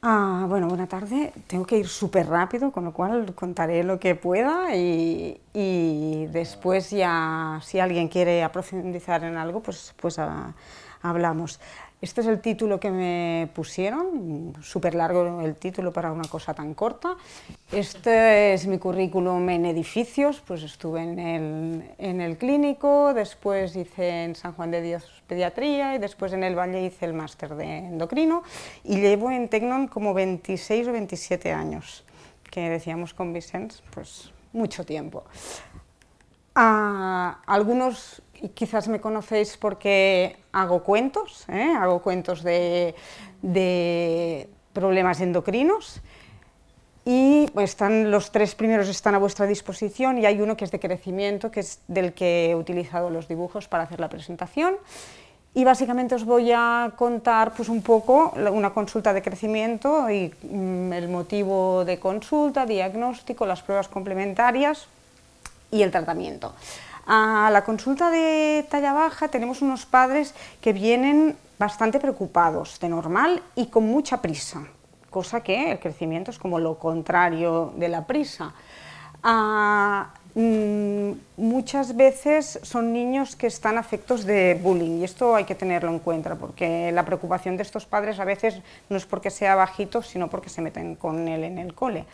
Ah, bueno, buena tarde. Tengo que ir súper rápido, con lo cual contaré lo que pueda y, después ya, si alguien quiere profundizar en algo, pues, pues a, hablamos. Este es el título que me pusieron, súper largo el título para una cosa tan corta. Este es mi currículum en edificios, pues estuve en el, en el clínico, después hice en San Juan de Dios pediatría y después en el Valle hice el máster de endocrino y llevo en Tecnon como 26 o 27 años, que decíamos con Vicens, pues mucho tiempo. A algunos quizás me conocéis porque hago cuentos, ¿eh? hago cuentos de, problemas endocrinos y están, los tres primeros están a vuestra disposición y hay uno que es de crecimiento, que es del que he utilizado los dibujos para hacer la presentación. Y básicamente os voy a contar pues, un poco una consulta de crecimiento y mm, el motivo de consulta, diagnóstico, las pruebas complementarias y el tratamiento. A la consulta de talla baja tenemos unos padres que vienen bastante preocupados de normal y con mucha prisa, cosa que el crecimiento es como lo contrario de la prisa. Mm, muchas veces son niños que están afectos de bullying y esto hay que tenerlo en cuenta porque la preocupación de estos padres a veces no es porque sea bajito, sino porque se meten con él en el cole.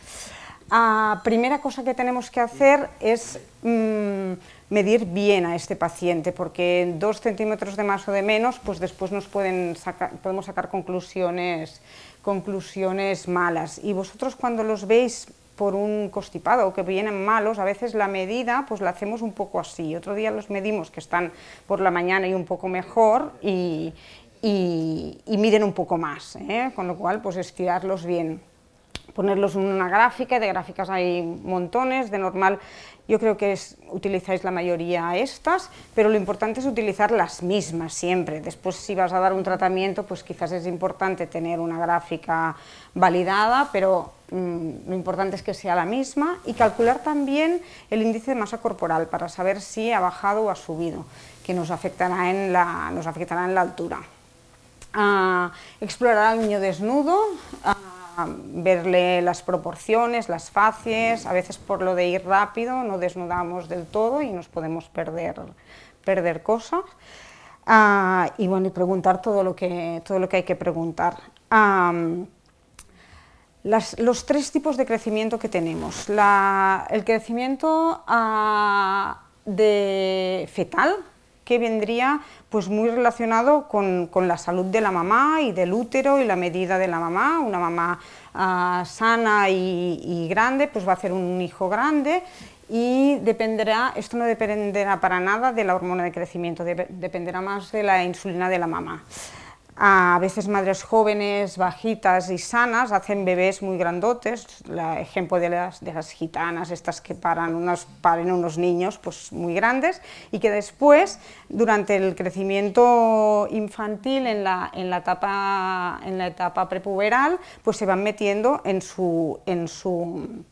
Primera cosa que tenemos que hacer es mm, medir bien a este paciente, porque dos centímetros de más o de menos, pues después nos pueden podemos sacar conclusiones, conclusiones malas. Y vosotros cuando los veis por un constipado o que vienen malos, a veces la medida pues la hacemos un poco así. Otro día los medimos que están por la mañana y un poco mejor y, y, miden un poco más, ¿eh? con lo cual pues estirarlos bien ponerlos en una gráfica, de gráficas hay montones, de normal yo creo que utilizáis la mayoría estas, pero lo importante es utilizar las mismas siempre. Después si vas a dar un tratamiento, pues quizás es importante tener una gráfica validada, pero mm, lo importante es que sea la misma y calcular también el índice de masa corporal para saber si ha bajado o ha subido, que nos afectará en la, nos afectará en la altura. Ah, explorar al niño desnudo, ah, verle las proporciones, las facies, a veces por lo de ir rápido no desnudamos del todo y nos podemos perder, perder cosas. Ah, y bueno, y preguntar todo lo que, todo lo que hay que preguntar. los tres tipos de crecimiento que tenemos. el crecimiento ah, de fetal, que vendría pues muy relacionado con, la salud de la mamá y del útero y la medida de la mamá. Una mamá ah, sana y, grande pues va a hacer un hijo grande y dependerá, esto no dependerá para nada de la hormona de crecimiento, dependerá más de la insulina de la mamá. A veces madres jóvenes, bajitas y sanas hacen bebés muy grandotes, el ejemplo de las, de las gitanas, estas que paran unos, paren unos niños pues, muy grandes y que después, durante el crecimiento infantil, en la, en la, etapa, en la etapa prepuberal, pues se van metiendo en su, en su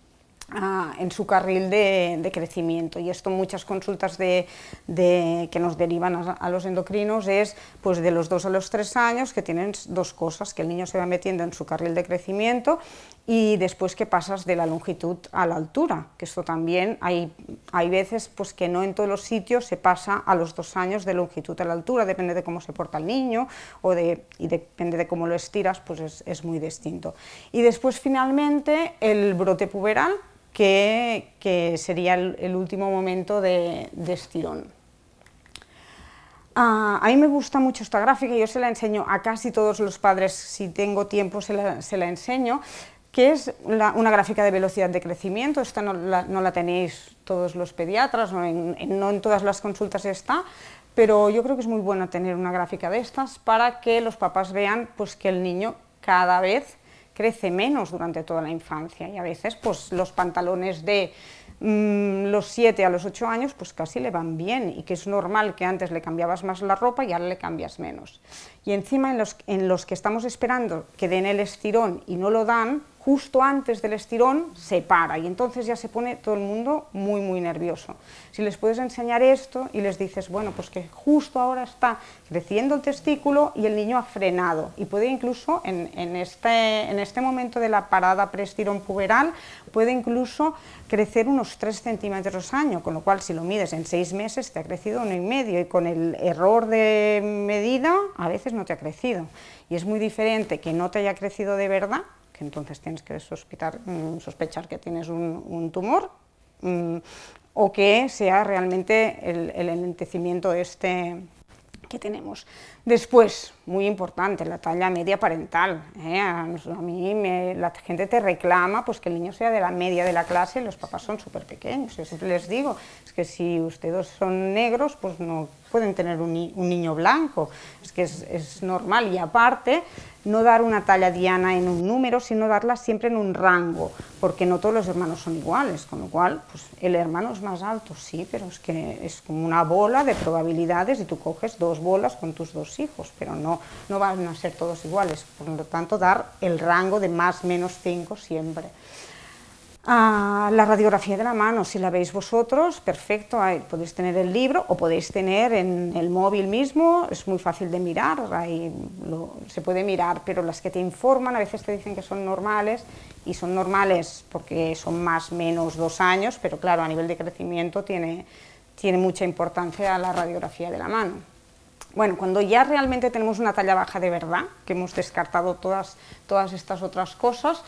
en su carril de, crecimiento. Y esto muchas consultas de, que nos derivan a, los endocrinos es pues de los dos a los tres años que tienen dos cosas, que el niño se va metiendo en su carril de crecimiento y después que pasas de la longitud a la altura, que esto también hay, hay veces pues que no en todos los sitios se pasa a los dos años de longitud a la altura, depende de cómo se porta el niño o de, y depende de cómo lo estiras, pues es, es muy distinto. Y después finalmente el brote puberal, que, sería el, último momento de, estirón. Ah, a mí me gusta mucho esta gráfica, yo se la enseño a casi todos los padres, si tengo tiempo se la, enseño, que es una gráfica de velocidad de crecimiento, esta no la, tenéis todos los pediatras, no en, no en, todas las consultas está, pero yo creo que es muy bueno tener una gráfica de estas para que los papás vean pues, que el niño cada vez crece menos durante toda la infancia y a veces pues los pantalones de mm, los 7 a los 8 años pues casi le van bien y que es normal que antes le cambiabas más la ropa y ahora le cambias menos. Y encima en los, en los que estamos esperando que den el estirón y no lo dan, justo antes del estirón se para y entonces ya se pone todo el mundo muy, muy nervioso. Si les puedes enseñar esto y les dices, bueno, pues que justo ahora está creciendo el testículo y el niño ha frenado y puede incluso en, este, este momento de la parada preestirón puberal, puede incluso crecer unos 3 centímetros año, con lo cual si lo mides en 6 meses te ha crecido uno y medio y con el error de medida a veces no te ha crecido. Y es muy diferente que no te haya crecido de verdad que entonces tienes que sospechar, mm, sospechar que tienes un, tumor, mm, o que sea realmente el, el este que tenemos. Después, muy importante, la talla media parental. ¿eh? A, mí la gente te reclama pues, que el niño sea de la media de la clase y los papás son súper pequeños. Yo siempre les digo, es que si ustedes son negros, pues no pueden tener un, niño blanco. Es que es, es normal y aparte no dar una talla diana en un número, sino darla siempre en un rango, porque no todos los hermanos son iguales, con lo cual pues, el hermano es más alto, sí, pero es que es como una bola de probabilidades y tú coges dos bolas con tus dos hijos, pero no, no van a ser todos iguales, por lo tanto dar el rango de más menos 5 siempre. Ah, la radiografía de la mano, si la veis vosotros, perfecto, podéis tener el libro o podéis tener en el móvil mismo, es muy fácil de mirar, se puede mirar, pero las que te informan a veces te dicen que son normales y son normales porque son más menos dos años, pero claro, a nivel de crecimiento tiene, tiene mucha importancia la radiografía de la mano. Bueno, cuando ya realmente tenemos una talla baja de verdad, que hemos descartado todas, todas estas otras cosas,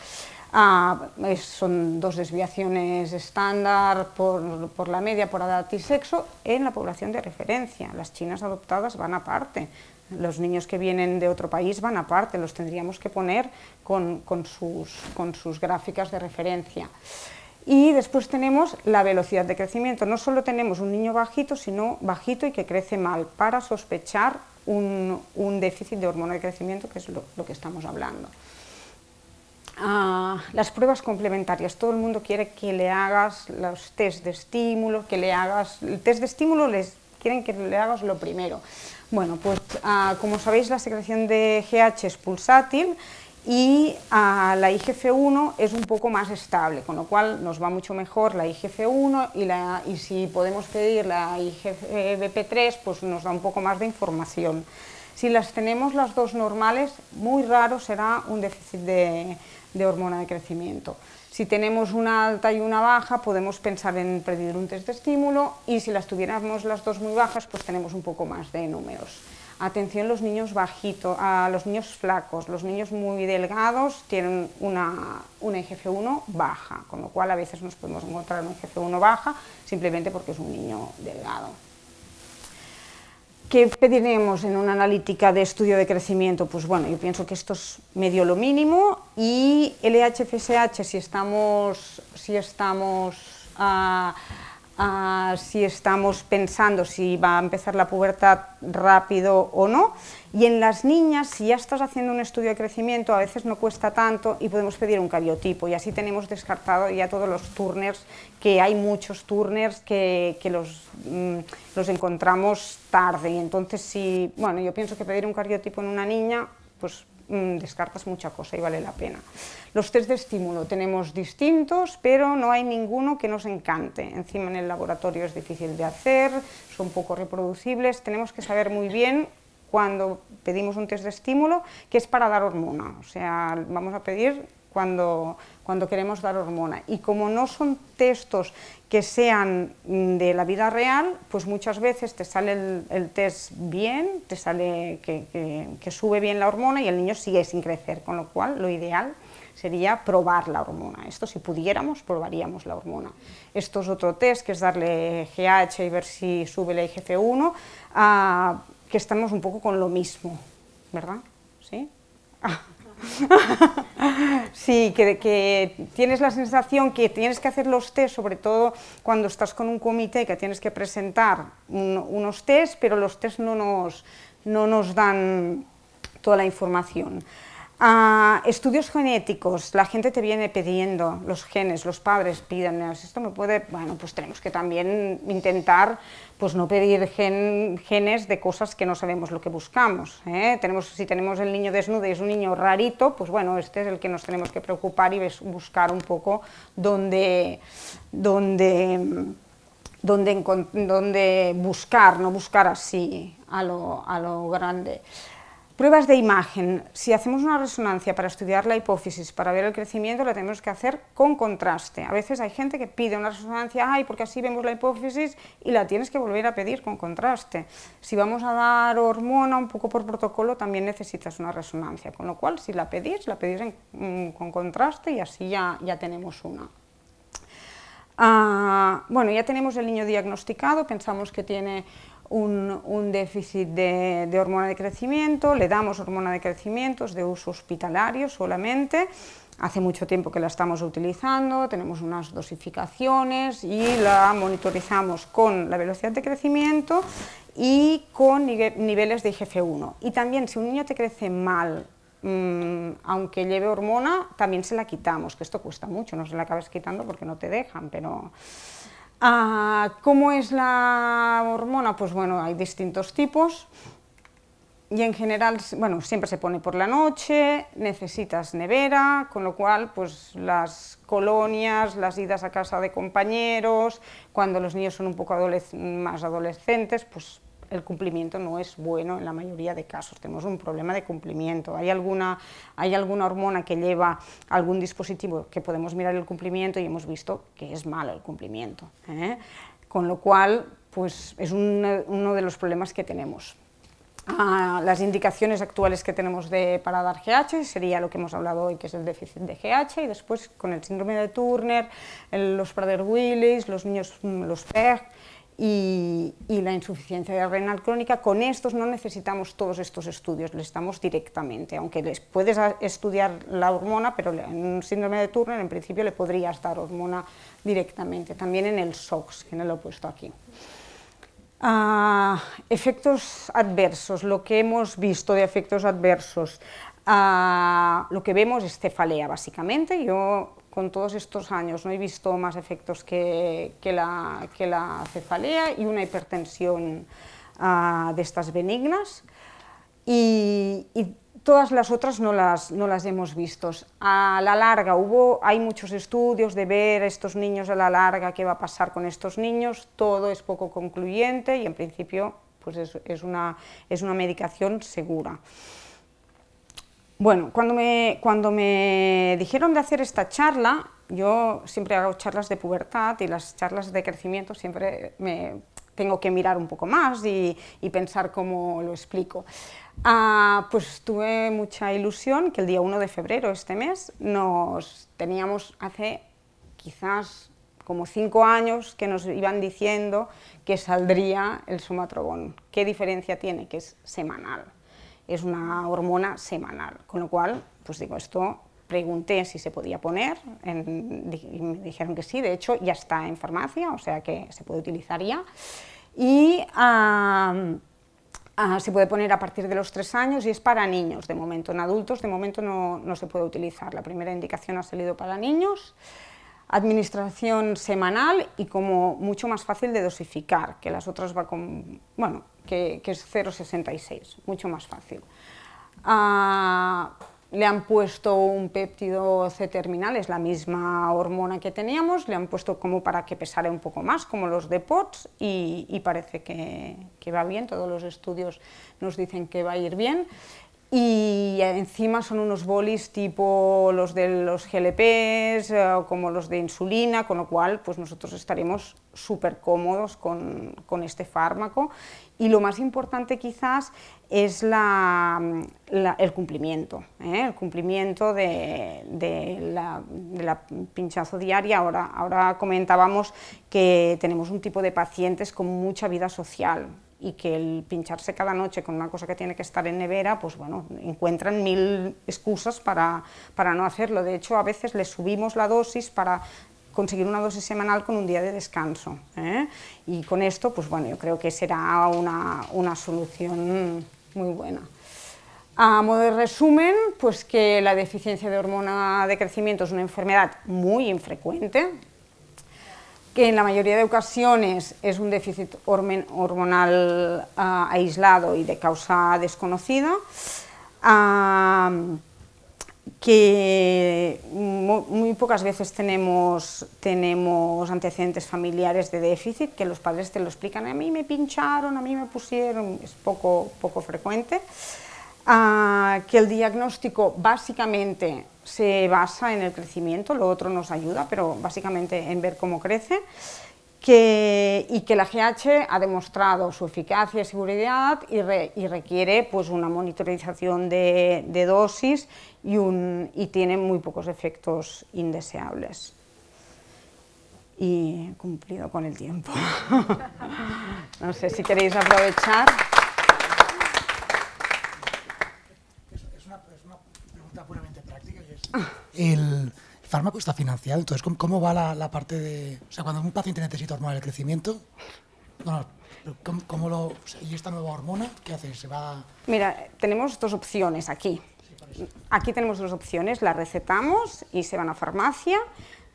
Ah, son dos desviaciones estándar por, la media, por edad y sexo, en la población de referencia. Las chinas adoptadas van aparte, los niños que vienen de otro país van aparte, los tendríamos que poner con, sus, con sus gráficas de referencia. Y después tenemos la velocidad de crecimiento. No solo tenemos un niño bajito, sino bajito y que crece mal, para sospechar un, déficit de hormona de crecimiento, que es lo que estamos hablando las pruebas complementarias. Todo el mundo quiere que le hagas los test de estímulo, que le hagas... El test de estímulo les quieren que le hagas lo primero. Bueno, pues ah, como sabéis la secreción de GH es pulsátil y ah, la IGF-1 es un poco más estable, con lo cual nos va mucho mejor la IGF-1 y, la, y si podemos pedir la IGF-BP3 pues nos da un poco más de información. Si las tenemos las dos normales, muy raro será un déficit de, de hormona de crecimiento. Si tenemos una alta y una baja, podemos pensar en pedir un test de estímulo y si las tuviéramos las dos muy bajas, pues tenemos un poco más de números. Atención los niños bajitos, a los niños flacos, los niños muy delgados tienen una, una IGF-1 baja, con lo cual a veces nos podemos encontrar una IGF-1 baja simplemente porque es un niño delgado. ¿Qué pediremos en una analítica de estudio de crecimiento? Pues bueno, yo pienso que esto es medio lo mínimo y LHFSH si estamos, si estamos ah, si estamos pensando si va a empezar la pubertad rápido o no. Y en las niñas, si ya estás haciendo un estudio de crecimiento, a veces no cuesta tanto y podemos pedir un cariotipo. Y así tenemos descartado ya todos los turners, que hay muchos turners que, los, mm, los encontramos tarde. Y entonces, si, bueno, yo pienso que pedir un cariotipo en una niña, pues Mm, descartas mucha cosa y vale la pena. Los test de estímulo tenemos distintos, pero no hay ninguno que nos encante. Encima en el laboratorio es difícil de hacer, son poco reproducibles, tenemos que saber muy bien cuando pedimos un test de estímulo que es para dar hormona, o sea, vamos a pedir cuando, cuando queremos dar hormona. Y como no son textos que sean de la vida real, pues muchas veces te sale el, test bien, te sale que, que, sube bien la hormona y el niño sigue sin crecer, con lo cual lo ideal sería probar la hormona. Esto si pudiéramos, probaríamos la hormona. Esto es otro test, que es darle GH y ver si sube la IGF-1, ah, que estamos un poco con lo mismo, ¿verdad? ¿Sí? sí, que, tienes la sensación que tienes que hacer los test, sobre todo cuando estás con un comité que tienes que presentar unos test, pero los test no nos, no nos dan toda la información. Ah, estudios genéticos, la gente te viene pidiendo, los genes, los padres piden, esto me puede, bueno, pues tenemos que también intentar pues no pedir genes de cosas que no sabemos lo que buscamos. ¿eh? Tenemos, si tenemos el niño desnudo y es un niño rarito, pues bueno, este es el que nos tenemos que preocupar y buscar un poco dónde, dónde, dónde, dónde buscar, no buscar así a lo, a lo grande. Pruebas de imagen. Si hacemos una resonancia para estudiar la hipófisis, para ver el crecimiento, la tenemos que hacer con contraste. A veces hay gente que pide una resonancia, ay, porque así vemos la hipófisis, y la tienes que volver a pedir con contraste. Si vamos a dar hormona un poco por protocolo, también necesitas una resonancia. Con lo cual, si la pedís, la pedís mm, con contraste y así ya, ya tenemos una. Ah, bueno, ya tenemos el niño diagnosticado, pensamos que tiene un, déficit de, hormona de crecimiento, le damos hormona de crecimiento, es de uso hospitalario solamente, hace mucho tiempo que la estamos utilizando, tenemos unas dosificaciones y la monitorizamos con la velocidad de crecimiento y con niveles de IGF-1. Y también si un niño te crece mal, mm, aunque lleve hormona, también se la quitamos, que esto cuesta mucho, no se la acabas quitando porque no te dejan, pero... Ah, ¿Cómo es la hormona? Pues bueno, hay distintos tipos y en general, bueno, siempre se pone por la noche, necesitas nevera, con lo cual, pues las colonias, las idas a casa de compañeros, cuando los niños son un poco más adolescentes, pues el cumplimiento no es bueno en la mayoría de casos, tenemos un problema de cumplimiento. Hay alguna, hay alguna hormona que lleva algún dispositivo que podemos mirar el cumplimiento y hemos visto que es malo el cumplimiento. ¿eh? Con lo cual, pues es uno de los problemas que tenemos. Ah, las indicaciones actuales que tenemos de, para dar GH sería lo que hemos hablado hoy, que es el déficit de GH, y después con el síndrome de Turner, los Prader-Willis, los niños, los PEG, y, la insuficiencia renal crónica, con estos no necesitamos todos estos estudios, les estamos directamente, aunque les puedes estudiar la hormona, pero en un síndrome de Turner en principio le podrías dar hormona directamente, también en el SOX, que no lo he puesto aquí. Ah, efectos adversos, lo que hemos visto de efectos adversos, ah, lo que vemos es cefalea básicamente, yo con todos estos años no he visto más efectos que, la, que la, cefalea y una hipertensión ah, de estas benignas y, todas las otras no las, no las hemos visto. A la larga, hubo, hay muchos estudios de ver a estos niños a la larga, qué va a pasar con estos niños, todo es poco concluyente y en principio pues es, una, es una medicación segura. Bueno, cuando me, cuando me dijeron de hacer esta charla, yo siempre hago charlas de pubertad y las charlas de crecimiento siempre me tengo que mirar un poco más y, pensar cómo lo explico. Ah, pues tuve mucha ilusión que el día 1 de febrero, este mes, nos teníamos hace quizás como cinco años que nos iban diciendo que saldría el somatrobón. ¿Qué diferencia tiene? Que es semanal es una hormona semanal, con lo cual, pues digo, esto pregunté si se podía poner, y me dijeron que sí, de hecho ya está en farmacia, o sea que se puede utilizar ya, y se puede poner a partir de los tres años y es para niños de momento, en adultos de momento no, no se puede utilizar, la primera indicación ha salido para niños, administración semanal y como mucho más fácil de dosificar, que las otras va con, bueno, que, es 0,66, mucho más fácil. Ah, le han puesto un péptido C terminal, es la misma hormona que teníamos, le han puesto como para que pesara un poco más, como los de POTS, y, parece que, que, va bien, todos los estudios nos dicen que va a ir bien y encima son unos bolis tipo los de los GLPs eh, como los de insulina, con lo cual pues nosotros estaremos súper cómodos con, con, este fármaco y lo más importante quizás es la, el cumplimiento, ¿eh? el cumplimiento de, de, la, de, la, pinchazo diaria. Ahora, ahora comentábamos que tenemos un tipo de pacientes con mucha vida social, y que el pincharse cada noche con una cosa que tiene que estar en nevera, pues bueno, encuentran mil excusas para, para no hacerlo. De hecho, a veces les subimos la dosis para conseguir una dosis semanal con un día de descanso. ¿eh? Y con esto, pues bueno, yo creo que será una, una solución muy buena. A modo de resumen, pues que la deficiencia de hormona de crecimiento es una enfermedad muy infrecuente, que en la mayoría de ocasiones es un déficit hormonal ah, aislado y de causa desconocida, ah, que muy, pocas veces tenemos, tenemos antecedentes familiares de déficit, que los padres te lo explican, a mí me pincharon, a mí me pusieron, es poco, poco frecuente. Ah, que el diagnóstico básicamente se basa en el crecimiento, lo otro nos ayuda, pero básicamente en ver cómo crece, y que la GH ha demostrado su eficacia y seguridad y, requiere pues, una monitorización de, dosis y, y tiene muy pocos efectos indeseables. Y cumplido con el tiempo. no sé si queréis aprovechar. El fármaco está financiado, entonces ¿cómo, va la, parte de... O sea, cuando un paciente necesita hormona de crecimiento, ¿cómo, lo, ¿y esta nueva hormona qué hace? ¿Se va...? Mira, tenemos dos opciones aquí. aquí tenemos dos opciones, la recetamos y se van a farmacia,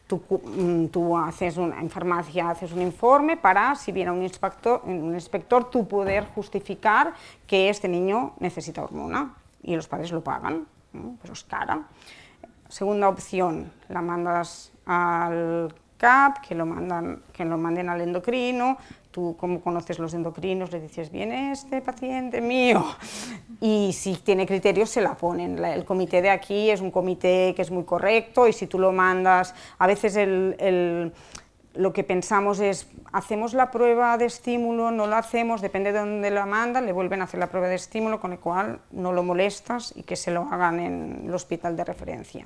Tú, mm, tú, haces una, en farmacia haces un informe para, si viene un inspector, un inspector, tú poder justificar que este niño necesita hormona y los padres lo pagan, pero es cara. Segunda opción, la mandas al CAP, que lo, mandan, que lo manden al endocrino, tú como conoces los endocrinos le dices, viene este paciente mío, y si tiene criterios se la ponen. El comité de aquí es un comité que es muy correcto y si tú lo mandas, a veces el lo que pensamos es, hacemos la prueba de estímulo, no la hacemos, depende de dónde la mandan, le vuelven a hacer la prueba de estímulo, con el cual no lo molestas y que se lo hagan en el hospital de referencia.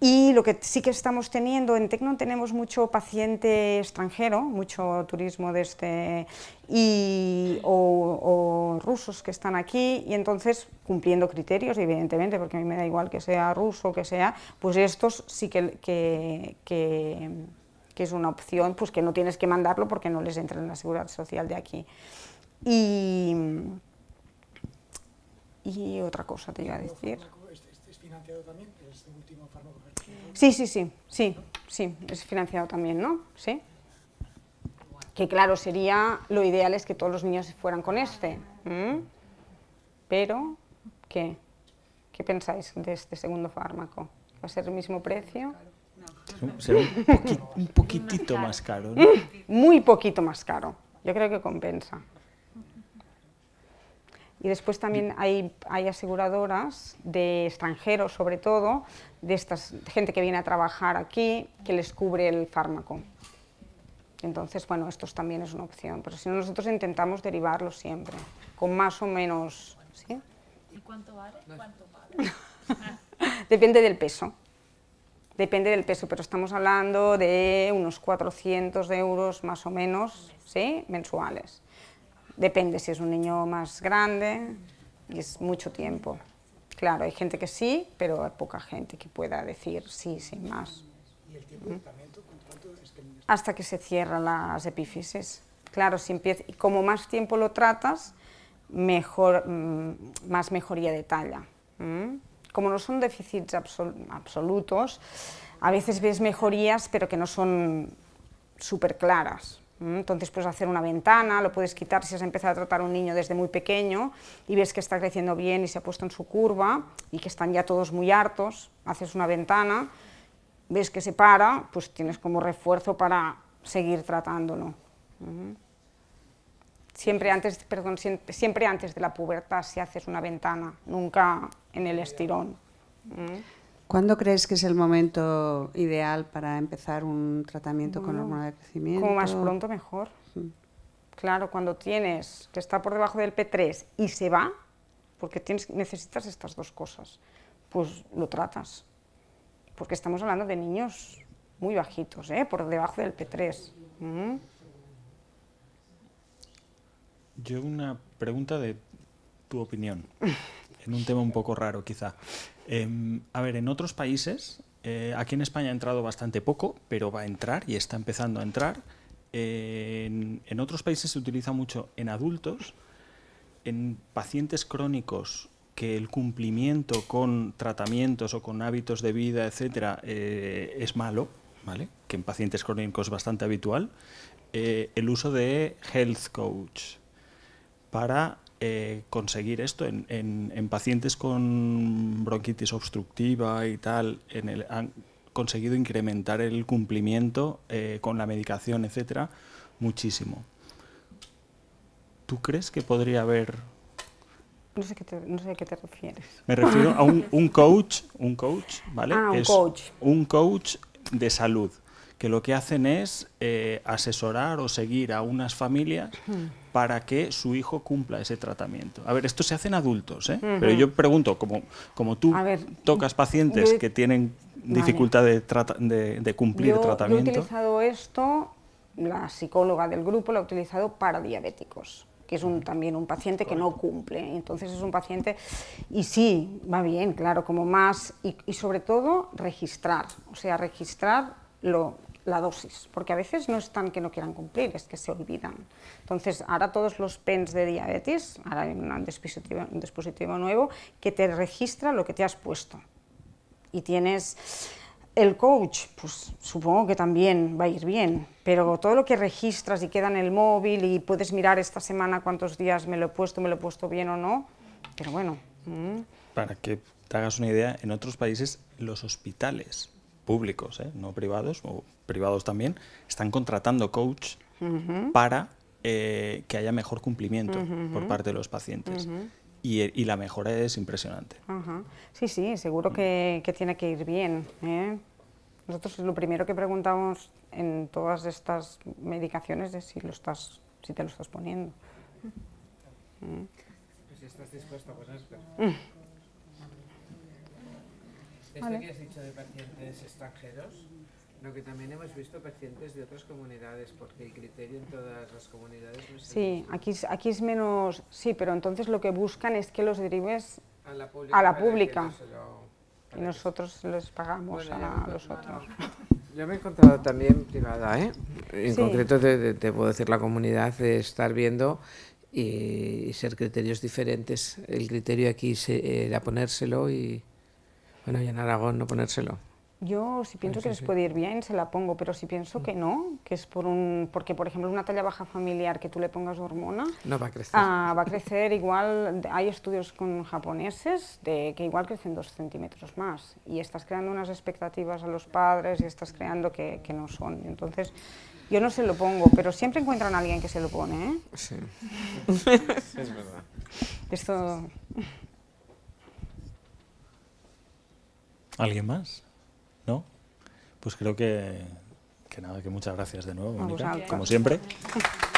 Y lo que sí que estamos teniendo, en Tecno tenemos mucho paciente extranjero, mucho turismo de este, y, o, rusos que están aquí, y entonces cumpliendo criterios, evidentemente, porque a mí me da igual que sea ruso o que sea, pues estos sí que, que, que que es una opción pues que no tienes que mandarlo porque no les entra en la seguridad social de aquí. Y, y otra cosa te iba a decir. ¿Es financiado también? ¿Este último fármaco? Sí, sí, sí, sí, sí, es financiado también, ¿no? Sí. Que claro, sería, lo ideal es que todos los niños fueran con este. Pero, ¿qué? ¿Qué pensáis de este segundo fármaco? ¿Va a ser el mismo precio? Será un, poquitito más caro. Muy poquito más caro. Yo creo que compensa. Y después también hay, hay, aseguradoras de extranjeros, sobre todo, de esta gente que viene a trabajar aquí, que les cubre el fármaco. Entonces, bueno, esto también es una opción, pero si no, nosotros intentamos derivarlo siempre, con más o menos... ¿sí? ¿Y cuánto vale? ¿Cuánto vale? Depende del peso. Depende del peso, pero estamos hablando de unos 400 euros más o menos ¿sí? mensuales. Depende si es un niño más grande y es mucho tiempo. Claro, hay gente que sí, pero hay poca gente que pueda decir sí sin más. ¿Y el tiempo de tratamiento? Hasta que se cierran las epífisis. Claro, si empieza, y como más tiempo lo tratas, mejor, mm, más mejoría de talla como no son déficits absolutos, a veces ves mejorías, pero que no son súper claras. Entonces puedes hacer una ventana, lo puedes quitar si has empezado a tratar a un niño desde muy pequeño y ves que está creciendo bien y se ha puesto en su curva y que están ya todos muy hartos, haces una ventana, ves que se para, pues tienes como refuerzo para seguir tratándolo. Siempre antes, perdón, siempre antes de la pubertad si haces una ventana, nunca en el estirón. Mm. ¿Cuándo crees que es el momento ideal para empezar un tratamiento con hormona de crecimiento? Como más pronto mejor. Claro, cuando tienes que está por debajo del P3 y se va, porque tienes, necesitas estas dos cosas, pues lo tratas. Porque estamos hablando de niños muy bajitos, ¿eh? por debajo del P3. Yo una pregunta de tu opinión, en un tema un poco raro quizá. Em, a ver, en otros países, eh, aquí en España ha entrado bastante poco, pero va a entrar y está empezando a entrar. en, otros países se utiliza mucho en adultos, en pacientes crónicos que el cumplimiento con tratamientos o con hábitos de vida, etcétera, eh, es malo, ¿vale? que en pacientes crónicos es bastante habitual, eh, el uso de health coach para eh, conseguir esto en, en- en pacientes con bronquitis obstructiva y tal, en el- han conseguido incrementar el cumplimiento eh, con la medicación, etcétera, muchísimo. ¿Tú crees que podría haber No sé, qué te- no sé a qué te refieres. me refiero a un, un coach, un coach, ¿vale? Ah, un es coach. un coach de salud, que lo que hacen es eh, asesorar o seguir a unas familias para que su hijo cumpla ese tratamiento. A ver, esto se hace en adultos, ¿eh? Pero yo pregunto, como, como tú ver, tocas pacientes he- que tienen Vale. dificultad de, de, de cumplir yo, yo he tratamiento, utilizado esto, la psicóloga del grupo lo ha utilizado para diabéticos, que es un, también un paciente que no cumple. Entonces es un paciente, y sí, va bien, claro, como más, y, y sobre todo registrar, o sea, registrar lo, la dosis, porque a veces no es tan que no quieran cumplir, es que se olvidan. Entonces, ahora todos los PENS de diabetes, ahora hay un dispositivo, un dispositivo nuevo que te registra lo que te has puesto y tienes el coach, pues supongo que también va a ir bien, pero todo lo que registras y queda en el móvil y puedes mirar esta semana cuántos días me lo he puesto, me lo he puesto bien o no, pero bueno, mm, para que te hagas una idea, en otros países los hospitales públicos, ¿eh? no privados, o privados también, están contratando coach para eh, que haya mejor cumplimiento por parte de los pacientes. y, y la mejora es impresionante. ajá. sí, sí, seguro que, que tiene que ir bien. ¿eh? Nosotros lo primero que preguntamos en todas estas medicaciones es si, lo estás, si te lo estás poniendo. Pues si estás dispuesto a ponértelo. Esto Vale. que has dicho de pacientes extranjeros, lo que también hemos visto pacientes de otras comunidades, porque el criterio en todas las comunidades no es Sí, aquí, es- aquí es menos, sí, pero entonces lo que buscan es que los derives a la pública. a la pública. no se lo- y nosotros les pagamos Bueno, a los otros. Yo me he encontrado también privada, ¿eh? En Sí. concreto te, te- te puedo decir la comunidad de estar viendo y, ser criterios diferentes. El criterio aquí era ponérselo y, bueno, y en Aragón no ponérselo. Yo si pienso Sí, que les sí. puede ir bien, se la pongo, pero si pienso que no, que es por un, porque por ejemplo una talla baja familiar que tú le pongas hormona, No va a crecer. ah, va a crecer igual, hay estudios con japoneses de que igual crecen dos centímetros más y estás creando unas expectativas a los padres y estás creando que, que no son. Entonces yo no se lo pongo, pero siempre encuentran a alguien que se lo pone. ¿eh? Sí. es verdad. Esto ¿Alguien más? ¿No? Pues creo que, que nada, que muchas gracias de nuevo, Mónica, como siempre.